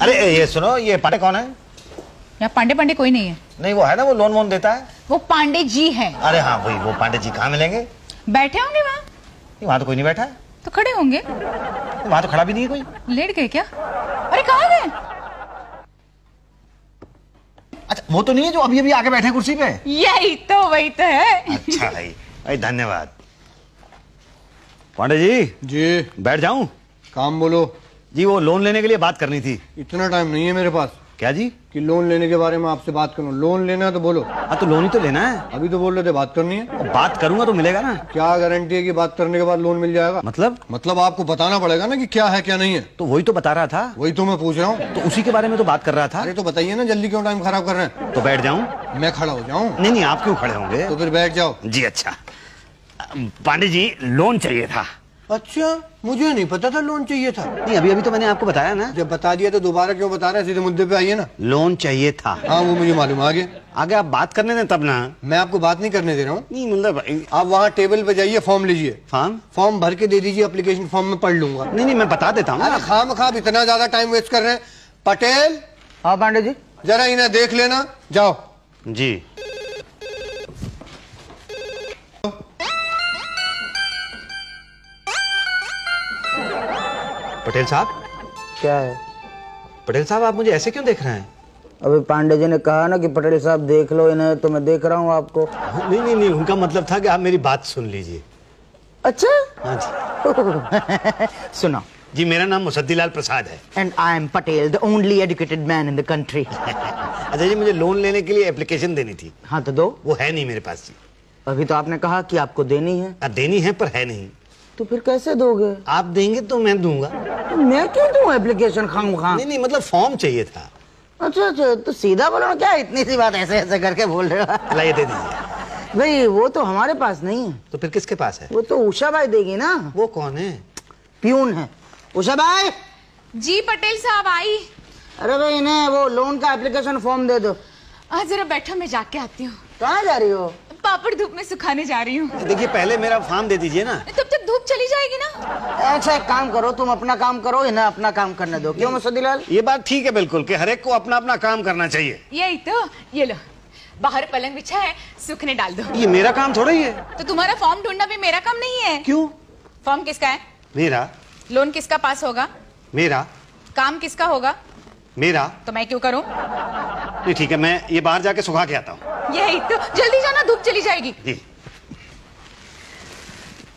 अरे ये सुनो ये पांडे कौन है? यहाँ पांडे पांडे कोई नहीं है। नहीं वो है ना वो लोन वोन देता है? वो पांडे जी है। अरे हाँ वही वो पांडे जी कहाँ मिलेंगे? बैठे होंगे वहाँ? वहाँ तो कोई नहीं बैठा है। तो खड़े होंगे। वहाँ तो खड़ा भी नहीं है कोई। लेट गए क्या? अरे कहाँ गए? अच्छा वो तो नहीं है जो अभी अभी आके बैठे हैं कुर्सी पे? यही तो वही तो है। अच्छा भाई भाई धन्यवाद। पांडे जी जी। बैठ जाऊँ? काम बोलो। जी वो लोन लेने के लिए बात करनी थी। इतना टाइम नहीं है मेरे पास। क्या जी? कि लोन लेने के बारे में आपसे बात करूँ। लोन लेना है तो बोलो। हाँ तो लोन ही तो लेना है। अभी तो बोल रहे थे बात करनी है। और बात करूँगा तो मिलेगा ना। क्या गारंटी है कि बात करने के बाद लोन मिल जाएगा? मतलब? मतलब आपको बताना पड़ेगा ना कि क्या है क्या नहीं है। तो वही तो बता रहा था। वही तो मैं पूछ रहा हूँ। तो उसी के बारे में तो बात कर रहा था। अरे तो बताइए ना जल्दी क्यों टाइम खराब कर रहे हैं? तो बैठ जाऊँ। मैं खड़ा हो जाऊँ। नहीं नहीं आप क्यों खड़े होंगे? तो फिर बैठ जाओ। जी अच्छा। पांडे जी लोन चाहिए था। अच्छा मुझे नहीं पता था लोन चाहिए था। नहीं अभी अभी तो मैंने आपको बताया ना। जब बता दिया तो दोबारा क्यों बता रहे? हैं सीधे मुद्दे पे आइए ना। लोन चाहिए था। हाँ वो मुझे मालूम। आगे। आगे आप बात करने दें तब ना। मैं आपको बात नहीं करने दे रहा हूँ। नहीं मतलब आप वहाँ टेबल पे जाइए फॉर्म लीजिए। फॉर्म फॉर्म भर के दे दीजिए अप्लीकेशन फॉर्म में पढ़ लूँगा। नहीं नहीं मैं बता देता हूँ खाम खाब इतना ज़्यादा टाइम वेस्ट कर रहे हैं। पटेल? हाँ पांडे जी। जरा इन्हें देख लेना। जाओ। जी। पटेल साहब? क्या है? पटेल साहब आप मुझे ऐसे क्यों देख रहे हैं? अभी पांडे जी ने कहा ना कि पटेल साहब देख लो इन्हें तो मैं देख रहा हूँ आपको। नहीं नहीं नहीं उनका मतलब था कि आप मेरी बात सुन लीजिए। अच्छा? हाँ जी। सुनो। जी मेरा नाम मुसद्दीलाल प्रसाद है। And I am Patel the only educated man in the country अच्छा जी मुझे लोन लेने के लिए एप्लीकेशन देनी थी। हाँ तो दो। वो है नहीं मेरे पास जी। अभी तो आपने कहा कि आपको देनी है। आ, देनी है पर है नहीं। तो फिर कैसे दोगे? आप देंगे तो मैं दूँगा। तो मैं क्यों दूँ एप्लीकेशन खाम खां नहीं नहीं मतलब फॉर्म चाहिए था। अच्छा अच्छा तो सीधा बोलो ना क्या इतनी सी बात ऐसे ऐसे करके बोल रहे हो? लाइए दे दीजिए। भाई वो तो हमारे पास नहीं है। तो फिर किसके पास है? वो तो उषा भाई देगी ना। वो कौन है? प्यून है। उषा भाई? जी पटेल साहब आई। अरे भाई इन्हें वो लोन का एप्लीकेशन फॉर्म दे दो। आज जरा बैठो मैं जाके आती हूँ। कहाँ जा रही हो? पापड़ धूप में सुखाने जा रही हूँ। देखिए पहले मेरा फॉर्म दे दीजिए ना। तब तक धूप चली जाएगी ना? अच्छा एक काम करो तुम अपना काम करो इन्हें अपना काम करने दो। क्यों मुसद्दीलाल ये बात ठीक है बिल्कुल कि हर एक को अपना अपना काम करना चाहिए। यही तो ये लो। बाहर पलंग बिछा है सूखने डाल दो। ये मेरा काम थोड़ा ही है। तो तुम्हारा फॉर्म ढूंढना भी मेरा काम नहीं है? क्यों? फॉर्म किसका है? मेरा। लोन किसका पास होगा? मेरा। काम किसका होगा? मेरा। तो मैं क्यों करूँ? नहीं ठीक है मैं ये बाहर जाके सुखा के आता हूँ। यही तो जल्दी जाना धूप चली जाएगी। जी।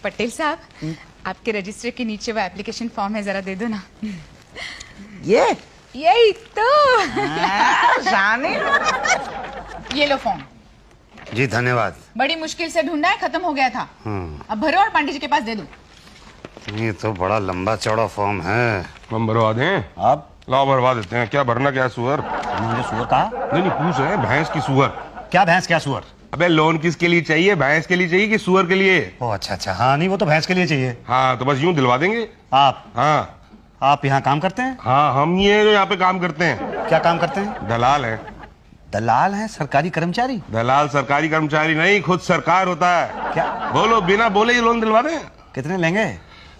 पटेल साहब आपके रजिस्टर के नीचे वो एप्लीकेशन फॉर्म है जरा दे दो ना। ये? यही तो। हाँ, शानी ये लो फॉर्म जी धन्यवाद। बड़ी मुश्किल से ढूंढा है खत्म हो गया था। हम्म, अब भरो और पांडे जी के पास दे दो। ये तो बड़ा लंबा चौड़ा फॉर्म है। हम भरवा दें। आप लाओ भरवा देते हैं। क्या भरना क्या सुअर? मुझे सुअर कहा? नहीं नहीं पूछ रहे हैं भैंस की सुअर। क्या भैंस क्या सुअर? अबे लोन किसके लिए चाहिए? भैंस के लिए चाहिए कि सुअर के लिए? ओ अच्छा अच्छा। हाँ नहीं वो तो भैंस के लिए चाहिए। हाँ तो बस यूँ दिलवा देंगे। आप? हाँ। आप यहाँ काम करते हैं? हाँ हम ये जो यहाँ पे काम करते हैं। क्या काम करते हैं? दलाल है। दलाल है? सरकारी कर्मचारी? दलाल सरकारी कर्मचारी नहीं खुद सरकार होता है। क्या? बोलो बिना बोले ये लोन दिलवा दें। कितने लेंगे?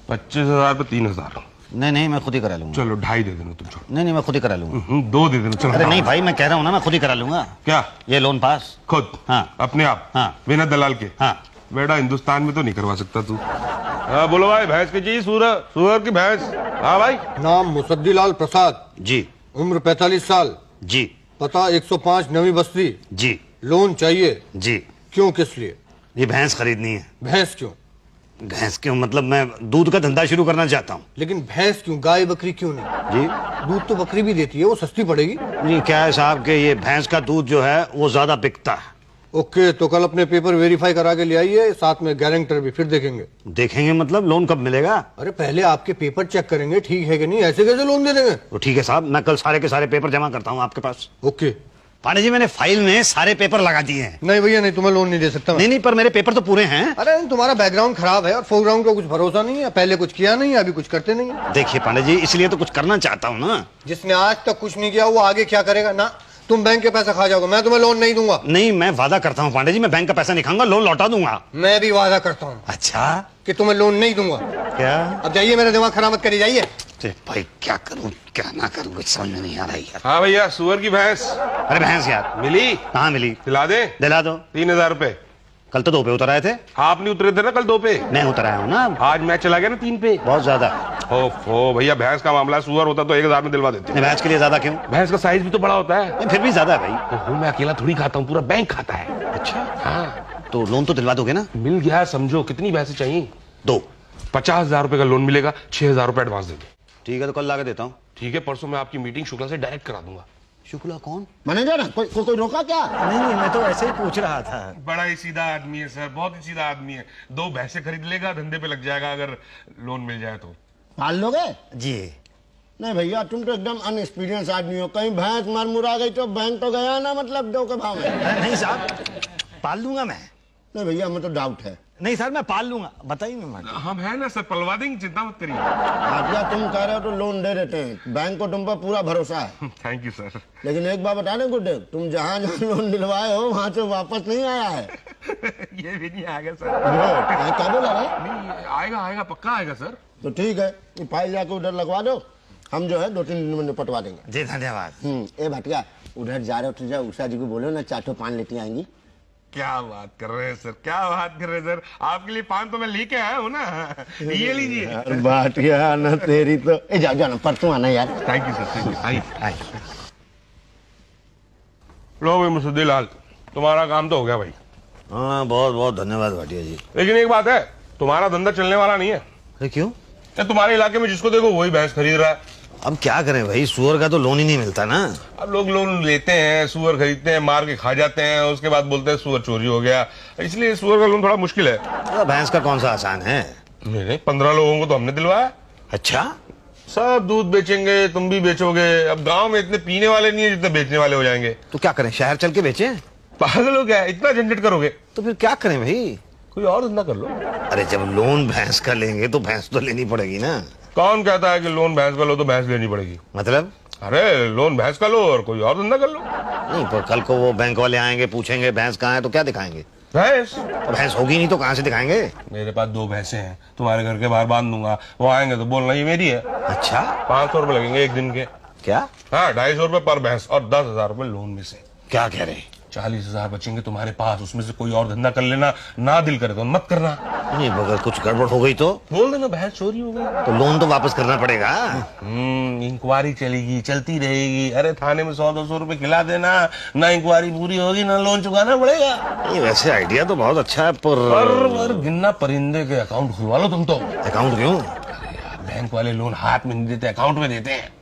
पच्चीस हज़ार पे तीन हज़ार। नहीं नहीं मैं खुद ही करा लूँगा। चलो ढाई दे देना तुम छोड़। नहीं नहीं मैं खुद ही करा लूँगा। हम्म, दो दे देना चलो। अरे नहीं भाई मैं कह रहा हूँ ना मैं खुद ही करा लूँगा। क्या? ये लोन पास खुद? हाँ। अपने आप? हाँ। बिना दलाल के? हाँ। बेटा हिंदुस्तान में तो नहीं करवा सकता तू। हाँ बोलो भाई भैंस की जी सुअर सुअर की भैंस। हाँ भाई। नाम मुसद्दीलाल प्रसाद। जी। उम्र 45 साल। जी। पता 105 नवी बस्ती। जी। लोन चाहिए। जी। क्यों किस लिए? ये भैंस खरीदनी है। भैंस क्यों? भैंस क्यों? मतलब मैं दूध का धंधा शुरू करना चाहता हूँ। लेकिन भैंस क्यों? गाय बकरी क्यों नहीं? जी। दूध तो बकरी भी देती है वो सस्ती पड़ेगी। नहीं क्या है साहब कि ये भैंस का दूध जो है वो ज़्यादा बिकता है। ओके तो कल अपने पेपर वेरीफाई करा के ले आइए साथ में गारंटर भी फिर देखेंगे। देखेंगे मतलब लोन कब मिलेगा? अरे पहले आपके पेपर चेक करेंगे ठीक है कि नहीं? ऐसे कैसे लोन दे देंगे? तो ठीक है साहब मैं कल सारे के सारे पेपर जमा करता हूँ आपके पास। ओके। पांडे जी मैंने फ़ाइल में सारे पेपर लगा दिए हैं। नहीं भैया नहीं तुम्हें लोन नहीं दे सकता मैं। नहीं नहीं पर मेरे पेपर तो पूरे हैं। अरे तुम्हारा बैकग्राउंड खराब है और फोरग्राउंड का कुछ भरोसा नहीं है। पहले कुछ किया नहीं अभी कुछ करते नहीं देखिए पांडे जी इसलिए तो कुछ करना चाहता हूँ ना। जिसने आज तक कुछ नहीं किया वो आगे क्या करेगा? ना तुम बैंक के पैसा खा जाओगे मैं तुम्हें लोन नहीं दूँगा। नहीं मैं वादा करता हूँ पांडे जी मैं बैंक का पैसा नहीं खाऊँगा लोन लौटा दूँगा। मैं भी वादा करता हूँ अच्छा। कि तुम्हें लोन नहीं दूँगा। क्या? अब जाइए मेरा दिमाग खराब मत करिए जाइए। अरे भाई क्या करूँ? क्या ना करूँ? कुछ समझ में नहीं आ रहा यार। हाँ भैया सुअर की भैंस। अरे भैंस यार। मिली? कहाँ मिली? दिला दे। दिला दो। तीन हज़ार रूपए। कल तो दो पे उतर आए थे। आप नहीं उतरे थे ना कल दो पे? मैं उतर आया हूँ ना। आज मैच चला गया ना तीन पे। बहुत ज़्यादा। ओफो भैया भैंस का मामला सुअर होता तो एक हज़ार में दिलवा देते। भैंस के लिए ज़्यादा क्यों? भैंस का साइज़ भी तो बड़ा होता है। फिर भी ज़्यादा है भाई। मैं अकेला थोड़ी खाता हूँ पूरा बैंक खाता है। अच्छा। हाँ। तो लोन तो दिलवा दोगे ना? मिल गया समझो कितनी भैंसे चाहिए दो। पचास हज़ार रुपए का लोन मिलेगा छह हज़ार रुपए एडवांस दे दो ठीक है तो कल ला देता हूँ। ठीक है परसों मैं आपकी मीटिंग शुक्ला से डायरेक्ट करा दूँगा। शुक्ला कौन? मैनेजर कोई को, कोई रोका क्या? नहीं नहीं मैं तो ऐसे ही पूछ रहा था। बड़ा ही सीधा आदमी है सर बहुत ही सीधा आदमी है। दो भैंसे खरीद लेगा धंधे पे लग जाएगा अगर लोन मिल जाए तो। पाल लोगे? जी। नहीं भैया तुम तो एकदम अनएक्सपीरियंस आदमी हो। कहीं भैंस मर मुरा गई तो बैंक तो गया ना मतलब दो के भाव में। नहीं साहब पाल दूँगा मैं। नहीं भैया हमें तो डाउट है। नहीं सर मैं पाल लूँगा। बताइए हम है ना सर पलवा देंगे चिंता मत करिए। भाटिया तुम कह रहे हो तो लोन दे देते हैं। बैंक को तुम पर पूरा भरोसा है। थैंक यू सर लेकिन एक बात बता दें गुड्डे तुम जहाँ जहाँ लोन दिलवाए हो वहाँ से वापस नहीं आया है। ये भी नहीं आएगा सर वो, क्या बोला रहे नहीं आएगा आएगा पक्का आएगा सर तो ठीक है ये फ़ाइल जाके उधर लगवा दो। हम जो है दो तीन दिन में निपटवा देंगे। जी धन्यवाद। हम्म ए भाटिया उधर जा रहे हो तो जा उषा जी को बोलो ना चाटो पान लेती आएँगी। क्या बात कर रहे हैं सर क्या बात कर रहे हैं सर आपके लिए पान तो मैं लेके आया हूँ ना। ये लीजिए यार भाटिया ना तेरी तो? ए जाओ जाओ ना परसों आना यार। Thank you sir thank you I I लो भाई मुसद्दीलाल तुम्हारा काम तो हो गया भाई। हाँ बहुत बहुत धन्यवाद भाटिया जी। लेकिन एक बात है तुम्हारा धंधा चलने वाला नहीं है। अरे क्यों? तुम्हारे इलाके में जिसको देखो वही भैंस खरीद रहा है। अब क्या करें भाई? सुअर का तो लोन ही नहीं मिलता ना। अब लोग लोन लेते हैं सुअर खरीदते हैं मार के खा जाते हैं उसके बाद बोलते हैं सुअर चोरी हो गया। इसलिए सुअर का लोन थोड़ा मुश्किल है। तो भैंस का कौन सा आसान है? नहीं नहीं पंद्रह लोगों को तो हमने दिलवाया। अच्छा? सब दूध बेचेंगे तुम भी बेचोगे। अब गाँव में इतने पीने वाले नहीं है जितने बेचने वाले हो जाएँगे। तो क्या करें? शहर चल के बेचे? पागल हो गया इतना झंझट करोगे। तो फिर क्या करें भाई? कोई और धंधा कर लो। अरे जब लोन भैंस का लेंगे तो भैंस तो लेनी पड़ेगी ना। कौन कहता है कि लोन भैंस का लो तो भैंस लेनी पड़ेगी? मतलब? अरे लोन भैंस का लो और कोई और धंधा कर लो। नहीं पर कल को वो बैंक वाले आएँगे पूछेंगे भैंस कहाँ है तो क्या दिखाएँगे? भैंस तो भैंस होगी नहीं तो कहाँ से दिखाएँगे? मेरे पास दो भैंसे हैं तुम्हारे घर के बाहर बाँध दूँगा। वो आएँगे तो बोलना ये मेरी है। अच्छा? पाँच सौ रुपए लगेंगे एक दिन के। क्या? हाँ ढाई सौ रुपए पर भैंस और दस हज़ार रूपए लोन में से। क्या कह रहे चालीस हज़ार बचेंगे तुम्हारे पास उसमें से कोई और धंधा कर लेना ना दिल करे तो मत करना। नहीं अगर कुछ गड़बड़ हो गई तो? बोल देना भैंस चोरी हो गई। तो लोन तो वापस करना पड़ेगा। हम्म इंक्वायरी चलेगी चलती रहेगी। अरे थाने में सौ दो सौ रुपए खिला देना ना इंक्वायरी पूरी होगी ना लोन चुकाना पड़ेगा। नहीं वैसे आइडिया तो बहुत अच्छा है पर पर पर गिनना परिंदे के अकाउंट खुलवा लो तुम तो। अकाउंट क्यों? बैंक वाले लोन हाथ में नहीं देते अकाउंट में देते हैं।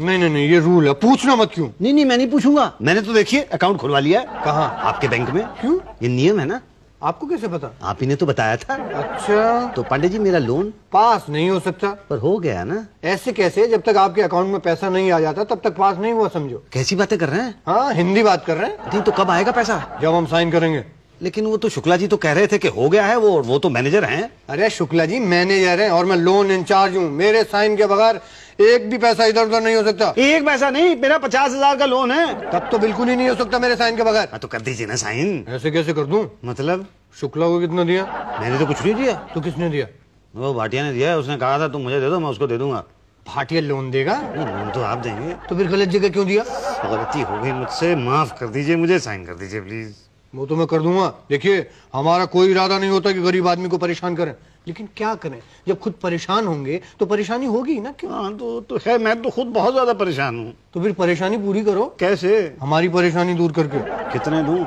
नहीं नहीं नहीं ये रूल है। पूछना मत क्यों? नहीं नहीं मैं नहीं पूछूँगा। मैंने तो देखिए अकाउंट खुलवा लिया है। कहाँ? आपके बैंक में। क्यों? ये नियम है ना। आपको कैसे पता? आप ही ने तो बताया था। अच्छा। तो पांडे जी मेरा लोन पास नहीं हो सकता। पर हो गया ना। ऐसे कैसे? जब तक आपके अकाउंट में पैसा नहीं आ जाता तब तक पास नहीं हुआ समझो। कैसी बातें कर रहे हैं? हाँ हिंदी बात कर रहे हैं। तो कब आएगा पैसा? जब हम साइन करेंगे। लेकिन वो तो शुक्ला जी तो कह रहे थे कि हो गया है वो वो तो मैनेजर हैं। अरे शुक्ला जी मैनेजर हैं और मैं लोन इंचार्ज हूँ। मेरे साइन के बगैर एक भी पैसा इधर उधर नहीं हो सकता। एक पैसा नहीं मेरा पचास हज़ार का लोन है। तब तो बिल्कुल ही नहीं हो सकता मेरे साइन के बगैर। हाँ, तो कर दीजिए ना साइन। ऐसे कैसे कर दूँ? मतलब? शुक्ला को कितना दिया? मैंने तो कुछ नहीं दिया। तो किसने दिया? वो भाटिया ने दिया उसने कहा था तुम मुझे दे दो मैं उसको दे दूँगा। भाटिया लोन देगा? लोन तो आप देंगे। तो फिर गलत जगह क्यों दिया? गलती हो गई मुझसे माफ़ कर दीजिए मुझे साइन कर दीजिए प्लीज़ वो तो मैं कर दूँगा। देखिए हमारा कोई इरादा नहीं होता कि गरीब आदमी को परेशान करें। लेकिन क्या करें? जब खुद परेशान होंगे तो परेशानी होगी ना क्यों? हाँ तो तो है मैं तो खुद बहुत ज़्यादा परेशान हूँ। तो फिर परेशानी पूरी करो। कैसे? हमारी परेशानी दूर करके। कितने दूँ?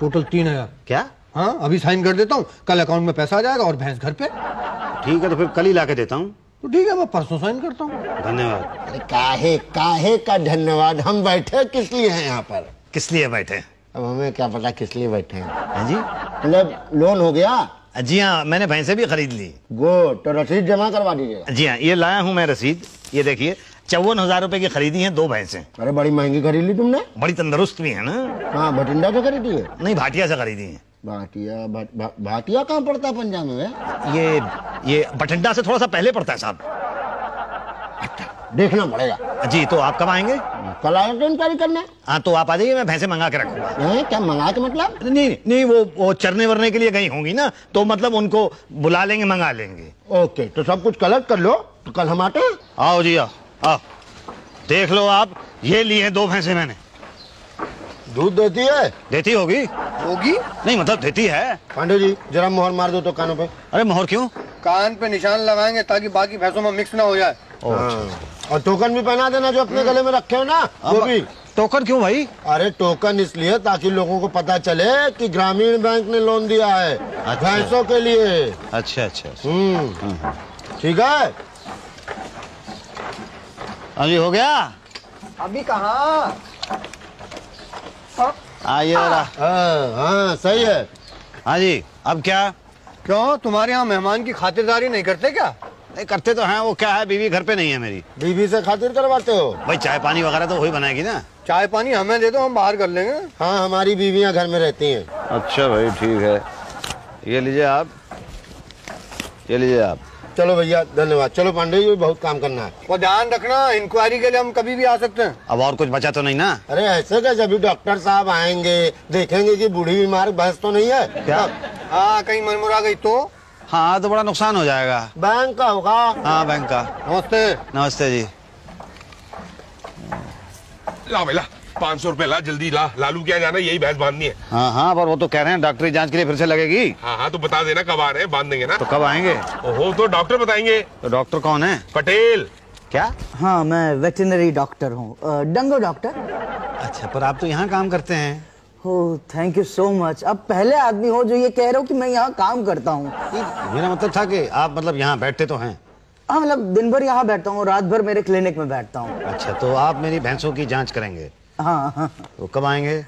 टोटल तीन हज़ार। क्या? हाँ अभी साइन कर देता हूँ। कल अकाउंट में पैसा आ जाएगा और भैंस घर पे। ठीक है तो फिर कल ही ला के देता हूँ। तो ठीक है मैं परसों साइन करता हूँ। धन्यवाद। अरे काहे काहे का धन्यवाद? हम बैठे किस लिए हैं यहाँ पर? किस लिए बैठे? अब हमें क्या पता किस लिए बैठे हैं। हैं जी? मतलब लोन हो गया? जी हाँ मैंने भैंसे भी खरीद ली। गुड तो रसीद जमा करवा दीजिएगा। जी हाँ ये लाया हूँ मैं रसीद। ये देखिए चौवन हज़ार रुपए की खरीदी है दो भैंसे अरे बड़ी महँगी खरीद ली तुमने। बड़ी तंदुरुस्त भी है ना। हाँ भटिंडा से खरीदी है? नहीं भाटिया से खरीदी है। भाटिया भा, भा, भाटिया कहाँ पड़ता है पंजाब में? ये ये भटिंडा से थोड़ा सा पहले पड़ता है साहब। देखना पड़ेगा। जी तो आप कब आएँगे? कल आया तो इंक्वायरी करना। हाँ तो आप आ जाइए मैं भैंसे मंगा के रखूँगा। है क्या मंगा के मतलब? नहीं नहीं वो वो चरने वरने के लिए गई होंगी ना तो मतलब उनको बुला लेंगे मंगा लेंगे। ओके तो सब कुछ कलेक्ट कर लो तो कल हम आते हैं। आओ जी आओ आओ। देख लो आप ये लिए दो भैंसे मैंने। दूध देती है? देती होगी? होगी? नहीं मतलब देती है। पांडे जी जरा मोहर मार दो तो कानों पे। अरे मोहर क्यों? कान पे निशान लगाएँगे ताकि बाकी भैंसों में मिक्स ना हो जाए। और टोकन भी पहना देना जो अपने गले में रखे हो ना वो भी। टोकन क्यों भाई? अरे टोकन इसलिए ताकि लोगों को पता चले कि ग्रामीण बैंक ने लोन दिया है भैंसों के लिए। अच्छा अच्छा अच्छा। हम्म। ठीक है? अभी हो गया? अभी कहा? आइए हाँ हाँ सही है। हाँ जी अब क्या? क्यों? तुम्हारे यहाँ मेहमान की खातिरदारी नहीं करते क्या? नहीं करते तो हैं वो क्या है बीवी घर पे नहीं है मेरी। बीवी से खातिर करवाते हो? भाई चाय पानी वगैरह तो वही बनाएगी ना। चाय पानी हमें दे दो हम बाहर कर लेंगे। हाँ हमारी बीवियाँ घर में रहती हैं। अच्छा भाई ठीक है। ये लीजिए आप। ये लीजिए आप। चलो भैया धन्यवाद। चलो पांडे जी बहुत काम करना है। वो ध्यान रखना इंक्वायरी के लिए हम कभी भी आ सकते हैं। अब और कुछ बचा तो नहीं ना? अरे ऐसे क्या जब डॉक्टर साहब आएँगे देखेंगे कि बूढ़ी बीमार भैंस तो नहीं है? क्या? हाँ कहीं मनमुरा गई तो? हाँ तो बड़ा नुकसान हो जाएगा। बैंक का होगा। हाँ बैंक का। नमस्ते। नमस्ते जी। ला भाई ला पाँच सौ रुपए ला जल्दी ला। लालू क्या जाना यही भैंस बांधनी है। हाँ हाँ पर वो तो कह रहे हैं डॉक्टरी जाँच के लिए फिर से लगेगी। हाँ हाँ तो बता देना कब आ रहे हैं बाँध देंगे ना। तो कब आएँगे? हो तो डॉक्टर बताएँगे। तो डॉक्टर कौन है? पटेल। क्या? हाँ मैं वेटरनरी डॉक्टर हूँ। डंगो डॉक्टर। अच्छा पर आप तो यहाँ काम करते हो। थैंक यू सो मच अब पहले आदमी हो जो ये कह रहे हो कि मैं यहाँ काम करता हूँ। मेरा मतलब था कि आप मतलब यहाँ बैठते तो हैं। हाँ मतलब दिन भर यहाँ बैठता हूँ रात भर मेरे क्लिनिक में बैठता हूँ। अच्छा तो आप मेरी भैंसों की जाँच करेंगे? हाँ। हाँ तो कब आएँगे? अ,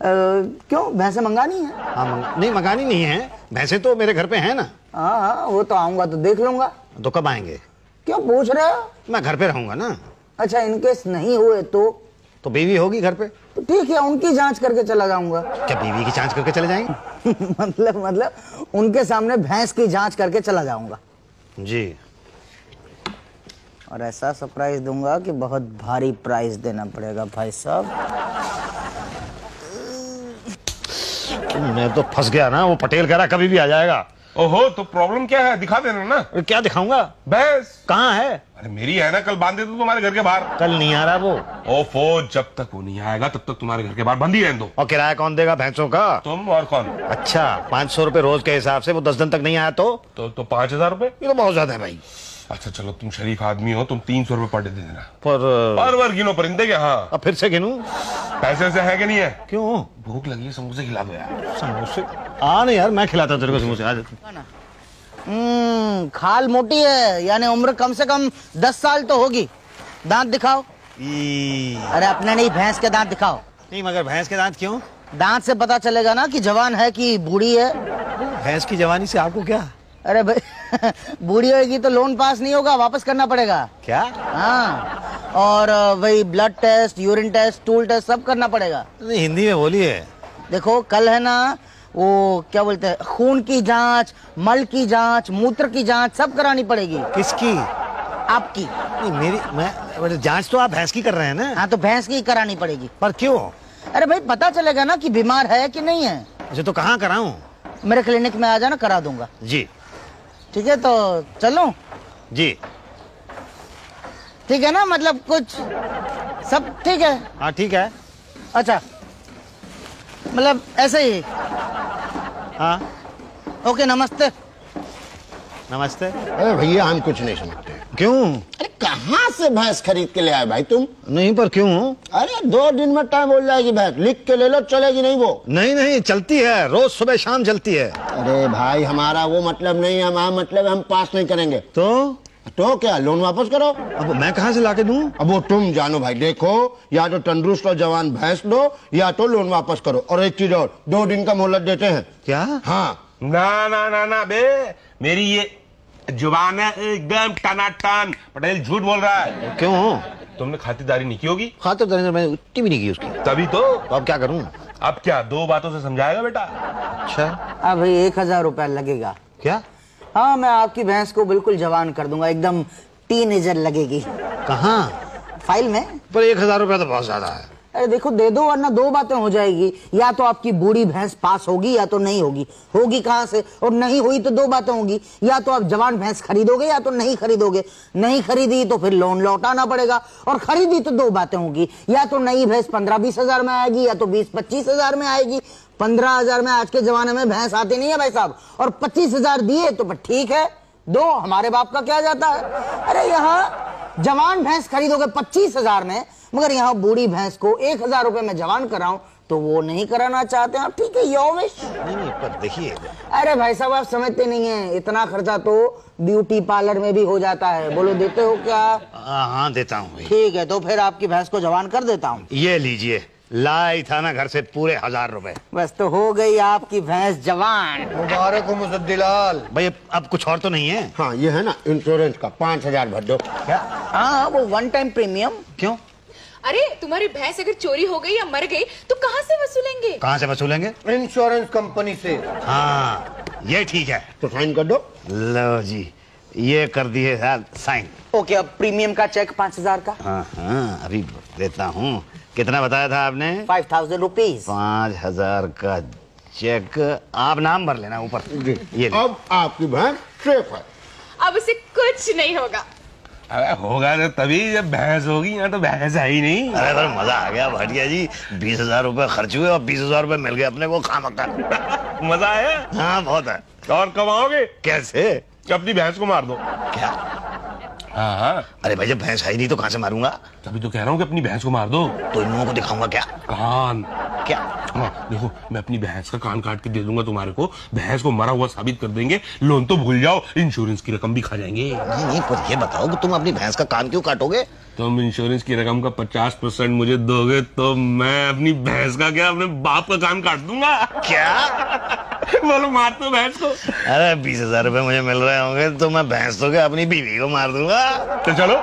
क्यों? भैंसे मंगानी है। हाँ मंग... नहीं मंगानी नहीं है। भैंसे तो मेरे घर पे हैं ना। हाँ हाँ वो तो आऊँगा तो देख लूँगा। तो कब आएँगे? क्यों पूछ रहे हो? मैं घर पे रहूँगा ना। अच्छा इनकेस नहीं हुए तो? तो बीवी होगी घर पे? तो ठीक है उनकी जाँच करके चला जाऊँगा। क्या बीवी की जाँच करके चले जाएँगे? मतलब मतलब उनके सामने भैंस की जाँच करके चला जाऊँगा। जी। और ऐसा सरप्राइज़ दूँगा कि बहुत भारी प्राइस देना पड़ेगा भाई साहब। मैं तो फंस गया ना वो पटेल कह रहा कभी भी आ जाएगा। ओहो तो प्रॉब्लम क्या है? दिखा देना ना। अरे क्या दिखाऊँगा? भैंस कहाँ है? अरे मेरी है ना कल बांधे तो तुम्हारे घर के बाहर। कल नहीं आ रहा वो। ओफो जब तक वो नहीं आएगा तब तक तुम्हारे घर के बाहर बंद ही रहने दो। और किराया कौन देगा भैंसों का? तुम और कौन? अच्छा पाँच सौ रुपये रोज के हिसाब से वो दस दिन तक नहीं आया तो? तो तो पाँच हज़ार रूपए ये तो बहुत ज़्यादा है भाई। अच्छा चलो तुम शरीफ आदमी हो तुम तीन सौ रुपए पर डे दे देना। पर पर गिनो परिंदे के हाँ। फिर से गिनूं? पैसे वैसे है कि नहीं है? क्यों? भूख लगी है समोसे खिला दो यार। समोसे? आ नहीं यार मैं खिलाता तेरे को समोसे आज हम्म खाल मोटी है यानी उम्र कम से कम दस साल तो होगी। दांत दिखाओ। अरे अपने नहीं भैंस के दांत दिखाओ। नहीं मगर भैंस के दांत क्यों? दांत से पता चलेगा ना कि जवान है कि बूढ़ी है। भैंस की जवानी से आपको क्या अरे भाई बूढ़ी होगी तो लोन पास नहीं होगा वापस करना पड़ेगा। क्या? हाँ और वही blood test urine test stool test सब करना पड़ेगा। हिंदी में बोलिए देखो कल है ना वो क्या बोलते हैं खून की जाँच मल की जाँच मूत्र की जाँच सब करानी पड़ेगी। किसकी? आपकी। नहीं मेरी मैं मतलब जाँच तो आप भैंस की कर रहे हैं ना। हाँ तो भैंस की करानी पड़ेगी। पर क्यों? अरे भाई पता चलेगा ना कि बीमार है कि नहीं है। अच्छा तो कहाँ कराऊं? मेरे क्लिनिक में आ जाना करा दूँगा। जी। ठीक है तो चलो? जी। ठीक है ना मतलब कुछ सब ठीक है? हाँ ठीक है। अच्छा मतलब ऐसे ही? हाँ। ओके नमस्ते। नमस्ते। अरे भैया हम कुछ नहीं समझते क्यों? से भैंस खरीद के ले आए भाई तुम? नहीं पर क्यों? अरे दो दिन में टाइम बोल जाएगी भैंस। लिख के ले लो चलेगी नहीं वो? नहीं नहीं चलती है। रोज सुबह शाम चलती है। अरे भाई हमारा वो मतलब नहीं है हमारा मतलब हम पास नहीं करेंगे। तो? तो क्या लोन वापस करो? अब मैं कहाँ से लाके दूँ? अब वो तुम जानो भाई देखो या तो तंदुरुस्त और जवान भैंस दो या तो लोन वापस करो। और एक चीज़ और दो दिन का मोहलत देते हैं। क्या? हाँ। ना ना ना ना बे मेरी ये ज़ुबान है एकदम टनाटन। पटेल झूठ बोल रहा है। क्यों? तुमने खातिरदारी नहीं की होगी? खातिर दरअसल मैंने उतनी भी नहीं की उसकी। तभी तो। तो अब क्या करूँ? अब क्या दो बातों से समझाएगा बेटा? अच्छा। अब एक हज़ार रुपया लगेगा। क्या? हाँ मैं आपकी भैंस को बिल्कुल जवान कर दूँगा एकदम टीनेजर लगेगी। कहाँ? फ़ाइल में? पर एक हज़ार रुपया तो बहुत ज़्यादा है। अरे देखो, दे दो, वरना दो बातें हो जाएगी। या तो आपकी बूढ़ी भैंस पास होगी, या तो नहीं होगी। होगी कहाँ से? और नहीं हुई तो दो बातें होंगी। या तो आप जवान भैंस खरीदोगे, या तो नहीं खरीदोगे। नहीं खरीदी तो फिर लोन लौटाना पड़ेगा, और खरीदी तो दो बातें होंगी। या तो नई भैंस पंद्रह बीस हज़ार में आएगी, या तो बीस पच्चीस हज़ार में आएगी। पंद्रह हज़ार में आज के जमाने में भैंस आती नहीं है भाई साहब। और पच्चीस हज़ार दिए तो ठीक है। दो, हमारे बाप का क्या जाता है? अरे यहाँ जवान भैंस खरीदोगे पच्चीस हज़ार में मगर यहाँ बूढ़ी भैंस को एक हज़ार रुपए में जवान कराऊं तो वो नहीं कराना चाहते हैं। ठीक है यो विश नहीं नहीं पर देखिए। अरे भाई साहब आप समझते नहीं है। इतना खर्चा तो ब्यूटी पार्लर में भी हो जाता है। बोलो देते हो क्या? हाँ हाँ देता हूँ ठीक है तो फिर आपकी भैंस को जवान कर देता हूँ। ये लीजिए लाई था ना घर से पूरे हज़ार रुपए बस तो हो गई आपकी भैंस जवान। मुबारक हो मुसद्दिलाल। भाई अब, अब कुछ और तो नहीं है? हाँ ये है ना इंश्योरेंस का पाँच हज़ार भर दो। क्या? हाँ वो वन टाइम प्रीमियम क्यों? अरे तुम्हारी भैंस अगर चोरी हो गई या मर गई तो कहाँ से वसूलेंगे? कहाँ से वसूलेंगे? इंश्योरेंस कंपनी से। हाँ ये ठीक है। तो साइन कर दो। लो जी ये कर दिए साहब साइन। ओके अब प्रीमियम का चेक पाँच हज़ार का। हाँ हाँ अभी देता हूँ। कितना बताया था आपने? फाइव थाउज़ेंड रुपीज़ पाँच हज़ार का चेक। आप नाम भर लेना ऊपर। ये ले। अब आपकी भैंस सेफ़ है। अब उसे कुछ नहीं होगा। अरे होगा तो तभी जब भैंस होगी यहाँ तो भैंस है ही नहीं। अरे पर मज़ा आ गया भाटिया जी। बीस हज़ार रूपए खर्च हुए और बीस हज़ार रूपए मिल गए अपने को खाम मज़ा आया? हाँ बहुत है। और कमाओगे कैसे? अपनी भैंस को मार दो। क्या? हाँ हाँ। अरे भाई जब भैंस है ही नहीं तो कहाँ से मारूँगा? तभी तो कह रहा हूँ कि अपनी भैंस को मार दो। तो इन लोगों को दिखाऊँगा क्या? कान क्या? हाँ देखो मैं अपनी भैंस का कान काट के दे दूँगा तुम्हारे को। भैंस को मरा हुआ साबित कर देंगे। लोन तो भूल जाओ इंश्योरेंस की रकम भी खा जाएँगे। नहीं नहीं पर ये बताओ कि तुम अपनी भैंस का कान क्यों काटोगे? तुम इंश्योरेंस की रकम का पचास परसेंट मुझे दोगे तो मैं अपनी भैंस का क्या अपने बाप का कान काट दूँगा? क्या? बोलो मार तो भैंस को। अरे बीस हज़ार रूपए मुझे मिल रहे होंगे तो मैं भैंस तो क्या अपनी बीवी को मार दूँगा? तो चलो।